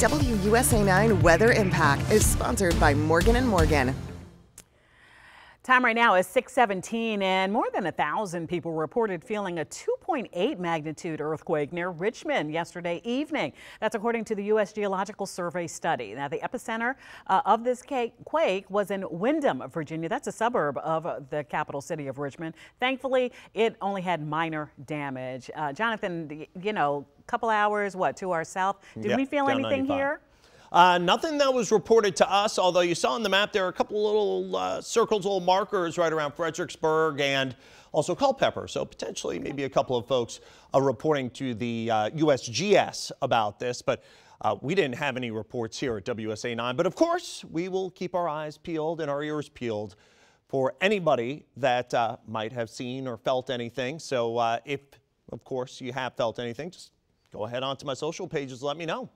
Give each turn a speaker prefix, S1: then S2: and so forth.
S1: WUSA 9 Weather Impact is sponsored by Morgan & Morgan.
S2: Time right now is 617 and more than a thousand people reported feeling a 2.8 magnitude earthquake near Richmond yesterday evening. That's according to the U.S. Geological Survey study. Now the epicenter uh, of this quake was in Wyndham, Virginia. That's a suburb of the capital city of Richmond. Thankfully, it only had minor damage. Uh, Jonathan, you know, a couple hours, what, to our south. Did we feel anything 95. here?
S3: Uh, nothing that was reported to us, although you saw on the map there are a couple little uh, circles, little markers right around Fredericksburg and also Culpeper. So potentially maybe a couple of folks are reporting to the USGS uh, about this. But uh, we didn't have any reports here at WUSA 9. But of course, we will keep our eyes peeled and our ears peeled for anybody that uh, might have seen or felt anything. So if, of course, you have felt anything, just go ahead onto my social pages, let me know.